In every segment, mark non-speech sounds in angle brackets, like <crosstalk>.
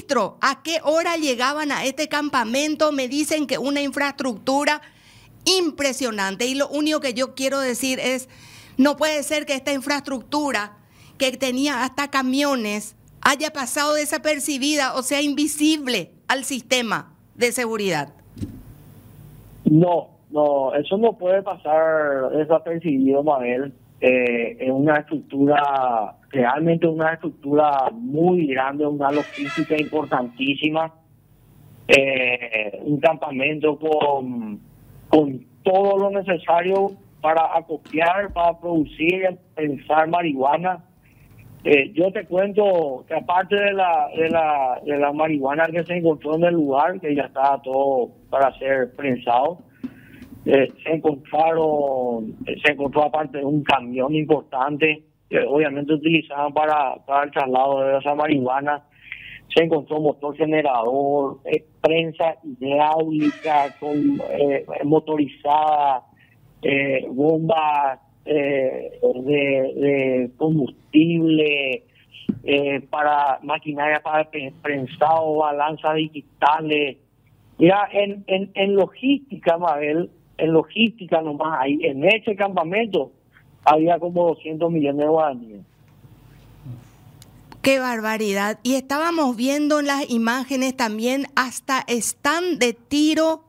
Ministro, ¿a qué hora llegaban a este campamento? Me dicen que una infraestructura impresionante. Y lo único que yo quiero decir es, no puede ser que esta infraestructura que tenía hasta camiones haya pasado desapercibida o sea invisible al sistema de seguridad. No, no, eso no puede pasar desapercibido, Mabel. Eh, es una estructura, realmente una estructura muy grande, una logística importantísima. Eh, un campamento con, con todo lo necesario para acopiar, para producir y pensar marihuana. Eh, yo te cuento que aparte de la, de la de la marihuana que se encontró en el lugar, que ya estaba todo para ser prensado, eh, se encontraron, se encontró aparte de un camión importante, que obviamente utilizaban para, para el traslado de esa marihuana, se encontró motor generador, eh, prensa hidráulica con motorizada, bombas de, de, combustible, para maquinaria para prensado, balanzas digitales. Mira, en, en, en logística, Mabel, en logística nomás ahí, en ese campamento había como 200 millones de guaraníes. Qué barbaridad. Y estábamos viendo en las imágenes también hasta están de tiro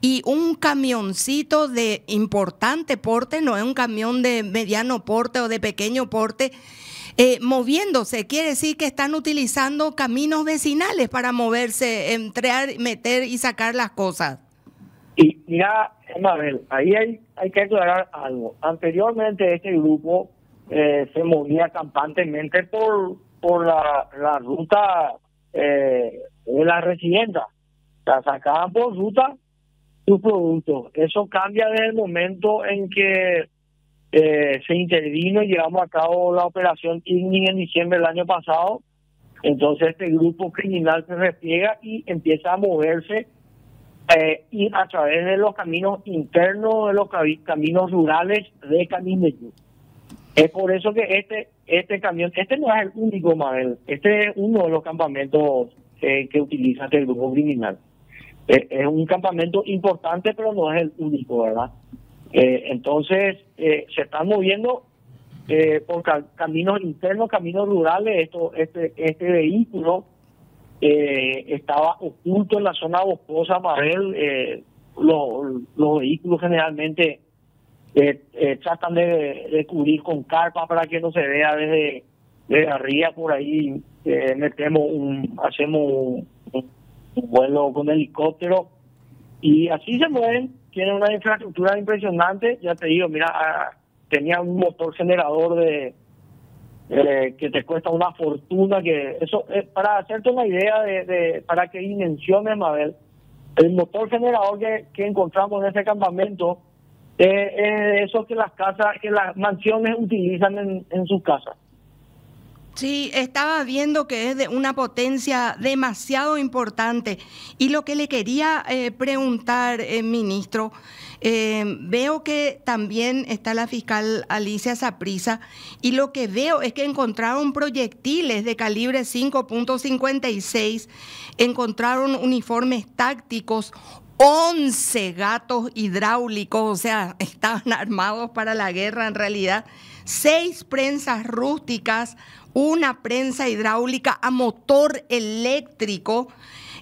y un camioncito de importante porte, no es un camión de mediano porte o de pequeño porte, eh, moviéndose. Quiere decir que están utilizando caminos vecinales para moverse, entrar, meter y sacar las cosas. Y mira, Mabel, ahí hay, hay que aclarar algo. Anteriormente este grupo eh, se movía campantemente por, por la, la ruta eh, de la residencia. O sacaban por ruta sus productos. Eso cambia desde el momento en que eh, se intervino y llevamos a cabo la operación en diciembre del año pasado. Entonces este grupo criminal se repliega y empieza a moverse eh, y a través de los caminos internos, de los caminos rurales de Camino Es por eso que este este camión, este no es el único, Mabel, este es uno de los campamentos eh, que utiliza este grupo criminal. Eh, es un campamento importante, pero no es el único, ¿verdad? entonces, se están moviendo por caminos internos, caminos rurales, esto, este, este vehículo eh, estaba oculto en la zona boscosa, Mabel. Eh, los, vehículos generalmente eh, eh, tratan de, cubrir con carpa para que no se vea desde, desde arriba. Por ahí metemos un, hacemos un, vuelo con helicóptero y así se mueven. Tienen una infraestructura impresionante. Ya te digo, mira, ah, tenía un motor generador de eh, que te cuesta una fortuna, que eso, eh, para hacerte una idea de, para que dimensiones, Mabel, el motor generador que, encontramos en ese campamento eh, es eso que las casas, que las mansiones utilizan en, en sus casas. Sí, estaba viendo que es de una potencia demasiado importante. Y lo que le quería preguntar, ministro, eh, veo que también está la fiscal Alicia Saprisa y lo que veo es que encontraron proyectiles de calibre 5.56, encontraron uniformes tácticos, 11 gatos hidráulicos, o sea, <laughs> estaban armados para la guerra en realidad, seis prensas rústicas, una prensa hidráulica a motor eléctrico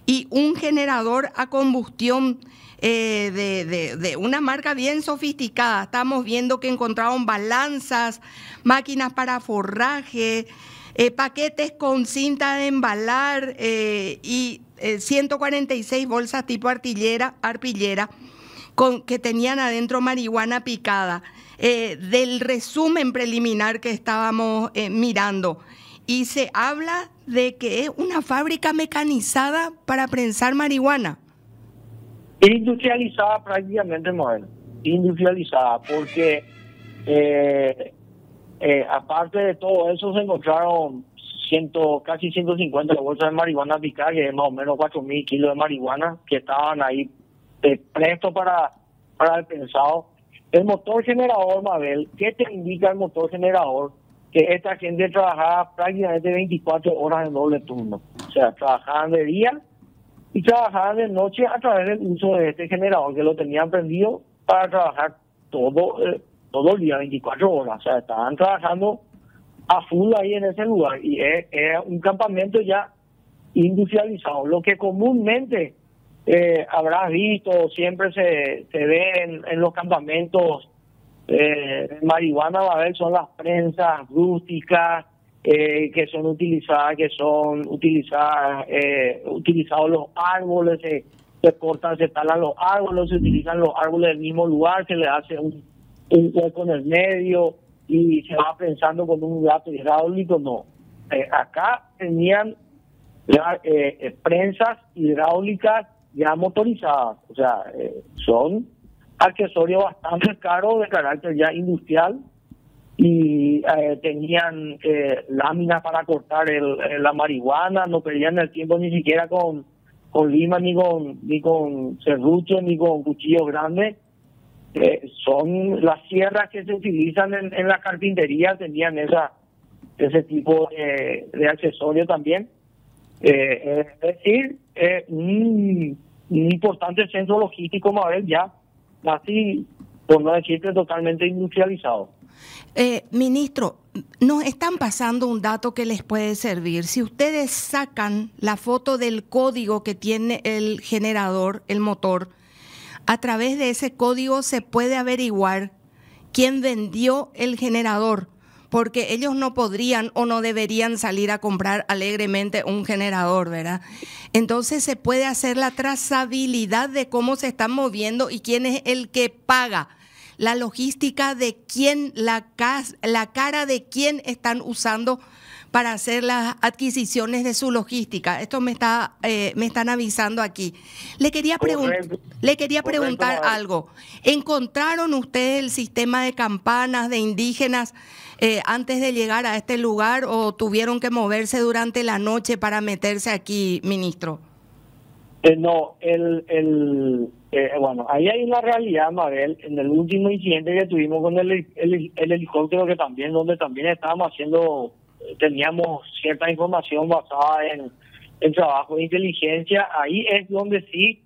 y un generador a combustión eh, de, una marca bien sofisticada. Estamos viendo que encontraron balanzas, máquinas para forraje, eh, paquetes con cinta de embalar eh, y 146 bolsas tipo artillera, arpillera con, que tenían adentro marihuana picada. del resumen preliminar que estábamos mirando. Y se habla de que es una fábrica mecanizada para prensar marihuana. Industrializada prácticamente, modelo. Industrializada, porque eh, eh, aparte de todo eso se encontraron ciento, casi 150 bolsas de marihuana picada, que es más o menos 4.000 kilos de marihuana, que estaban ahí eh, prestos para, para el pensado. El motor generador, Mabel, ¿qué te indica el motor generador? que esta gente trabajaba prácticamente 24 horas en doble turno. O sea, trabajaban de día y trabajaban de noche a través del uso de este generador que lo tenían prendido para trabajar todo, eh, todo el día, 24 horas. O sea, estaban trabajando a full ahí en ese lugar y es, un campamento ya industrializado. Lo que comúnmente eh, habrás visto, siempre se, se ve en, los campamentos eh, marihuana, va a ver, son las prensas rústicas eh, que son utilizadas, que son utilizadas, eh, utilizados los árboles, se, se cortan, se talan los árboles, se utilizan los árboles del mismo lugar, se le hace un, un hueco en el medio y se va pensando con un gato hidráulico, no. Eh, acá tenían eh, prensas hidráulicas ya motorizadas, o sea, son accesorios bastante caros de carácter ya industrial y tenían láminas para cortar el, la marihuana, no perdían el tiempo ni siquiera con, con lima, ni con, ni con serrucho, ni con cuchillos grandes eh, son las sierras que se utilizan en, la carpintería, tenían esa ese tipo de, de accesorio también. Eh, es decir, un, importante centro logístico, Mabel, ya casi, por no decirte, totalmente industrializado. Eh, ministro, nos están pasando un dato que les puede servir. Si ustedes sacan la foto del código que tiene el generador, el motor, a través de ese código se puede averiguar quién vendió el generador, porque ellos no podrían o no deberían salir a comprar alegremente un generador, ¿verdad? Entonces se puede hacer la trazabilidad de cómo se están moviendo y quién es el que paga la logística de quién, la, la cara de quién están usando para hacer las adquisiciones de su logística. Esto me está eh, me están avisando aquí. Le quería, le quería preguntar algo. ¿Encontraron ustedes el sistema de campanas de indígenas eh, antes de llegar a este lugar o tuvieron que moverse durante la noche para meterse aquí, ministro? Eh, no, el, el bueno, ahí hay una realidad, Mabel, en el último incidente que tuvimos con el, el, el helicóptero, que también, donde también estábamos haciendo teníamos cierta información basada en, en trabajo de inteligencia, ahí es donde sí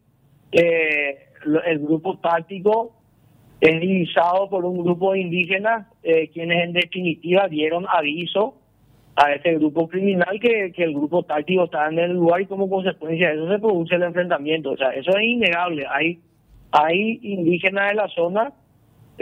eh, el grupo táctico es divisado por un grupo de indígenas, eh, quienes en definitiva dieron aviso a ese grupo criminal que, que el grupo táctico está en el lugar y como consecuencia de eso se produce el enfrentamiento. O sea, eso es innegable. Hay, hay indígenas de la zona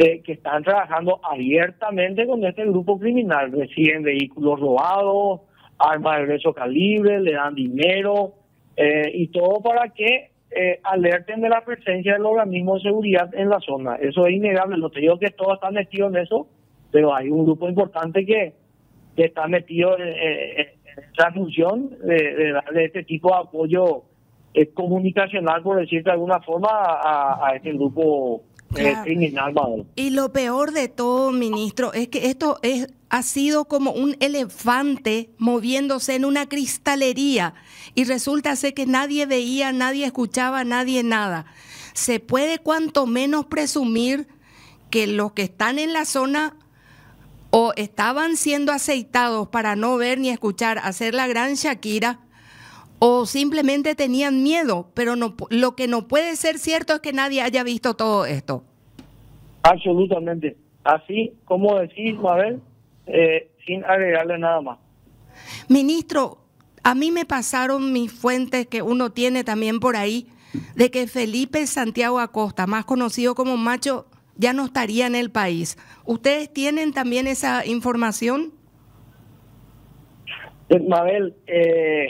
eh, que están trabajando abiertamente con este grupo criminal. Reciben vehículos robados, armas de grueso calibre, le dan dinero eh, y todo para que eh, alerten de la presencia del organismo de seguridad en la zona. Eso es innegable. No te digo que todos están metidos en eso, pero hay un grupo importante que, que está metido en, esa función de, darle este tipo de apoyo comunicacional, por decirte de alguna forma, a, a este grupo y lo peor de todo, ministro, es que esto es, ha sido como un elefante moviéndose en una cristalería y resulta ser que nadie veía, nadie escuchaba, nadie nada. Se puede cuanto menos presumir que los que están en la zona o estaban siendo aceitados para no ver ni escuchar hacer la gran Shakira o simplemente tenían miedo, pero no, lo que no puede ser cierto es que nadie haya visto todo esto. Absolutamente. Así como decís, Mabel, eh, sin agregarle nada más. Ministro, a mí me pasaron mis fuentes que uno tiene también por ahí, de que Felipe Santiago Acosta, más conocido como Macho, ya no estaría en el país. ¿Ustedes tienen también esa información? Eh, Mabel, eh,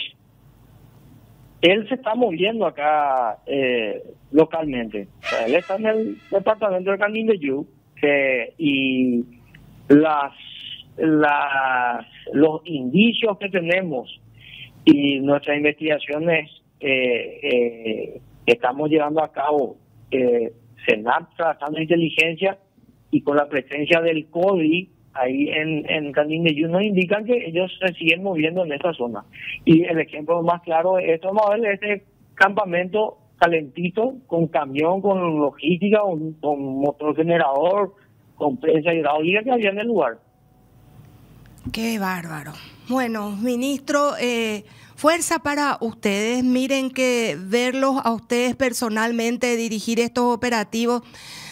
él se está moviendo acá eh, localmente. él está en el departamento de Canindeyú que y las, las los indicios que tenemos y nuestras investigaciones eh, eh, estamos llevando a cabo eh, SENAP tratando inteligencia y con la presencia del CODI ahí en, en de nos indican que ellos se siguen moviendo en esa zona. Y el ejemplo más claro de esto, vamos a ver este campamento calentito, con camión, con logística, con, motor generador, con prensa hidráulica que había en el lugar. Qué bárbaro. Bueno, ministro, eh, fuerza para ustedes. Miren que verlos a ustedes personalmente dirigir estos operativos,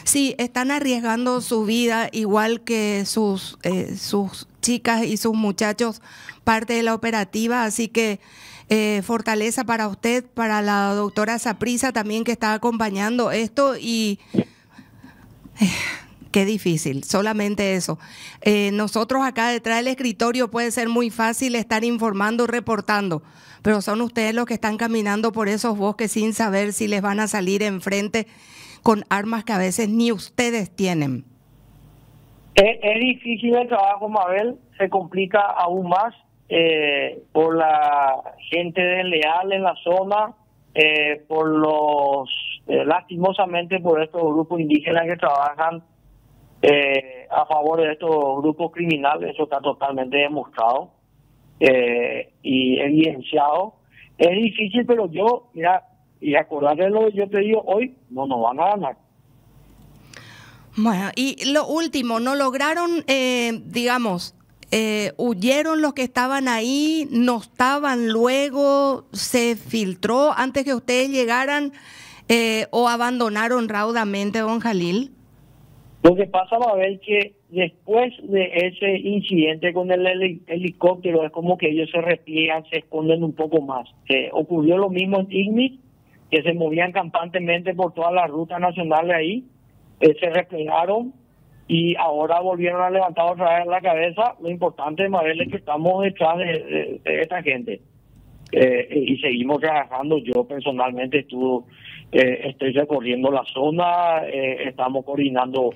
sí, están arriesgando su vida igual que sus, eh, sus chicas y sus muchachos parte de la operativa, así que eh, fortaleza para usted, para la doctora Saprisa también que está acompañando esto y... Qué difícil, solamente eso. Eh, nosotros acá detrás del escritorio puede ser muy fácil estar informando, reportando, pero son ustedes los que están caminando por esos bosques sin saber si les van a salir enfrente con armas que a veces ni ustedes tienen. Es, difícil el trabajo, Mabel, se complica aún más eh, por la gente desleal en la zona, eh, por los, lastimosamente por estos grupos indígenas que trabajan eh, a favor de estos grupos criminales, eso está totalmente demostrado eh, y evidenciado. Es difícil, pero yo, mira, y acordate de lo que yo te digo hoy, no nos van a ganar. Bueno, y lo último, ¿no lograron, eh, digamos, eh, huyeron los que estaban ahí, no estaban luego, se filtró antes que ustedes llegaran eh, o abandonaron raudamente, don Jalil? Lo que pasa, va a ver que después de ese incidente con el helicóptero, es como que ellos se repliegan, se esconden un poco más. ocurrió lo mismo en Ignis, que se movían campantemente por todas las rutas nacionales ahí, eh, se replegaron y ahora volvieron a levantar otra vez la cabeza. Lo importante, Mabel, es que estamos detrás de, esta gente. Eh, y seguimos trabajando. Yo personalmente estuve eh, estoy recorriendo la zona, eh, estamos coordinando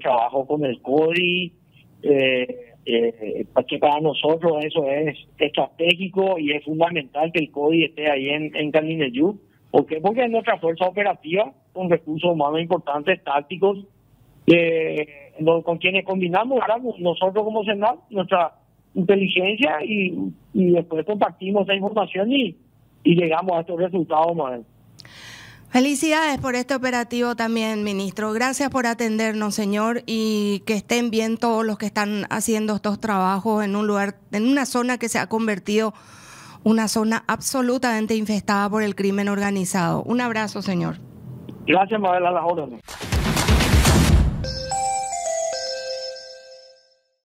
trabajo con el CODI, eh, eh, que para nosotros eso es estratégico y es fundamental que el CODI esté ahí en, en. ¿Por qué? Porque es nuestra fuerza operativa con recursos humanos importantes, tácticos, con quienes combinamos nosotros como Senado, nuestra inteligencia y, después compartimos esa información y, llegamos a estos resultados, más Felicidades por este operativo también, ministro. Gracias por atendernos, señor, y que estén bien todos los que están haciendo estos trabajos en un lugar, en una zona que se ha convertido una zona absolutamente infestada por el crimen organizado. Un abrazo, señor. Gracias, Mabel, a las órdenes.